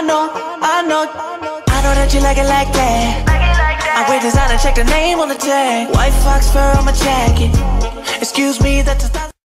I know, I know, I know that you like it like that. I wear designer, check the name on the tag. White fox fur on my jacket. Excuse me, that's a